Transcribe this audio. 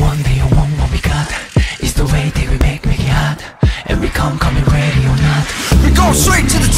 one day you want what we got It's the way that we make, make it hot. And we come, coming ready or not. We go straight to the